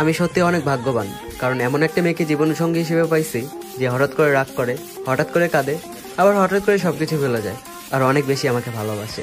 আমি সত্যি অনেক ভাগ্যবান, কারণ এমন একটা মেয়েকে জীবনসঙ্গী হিসেবে পাইছি যে হঠাৎ করে রাগ করে, হঠাৎ করে কাঁদে, আবার হঠাৎ করে সবকিছু ভুলে যায়, আর অনেক বেশি আমাকে ভালোবাসে।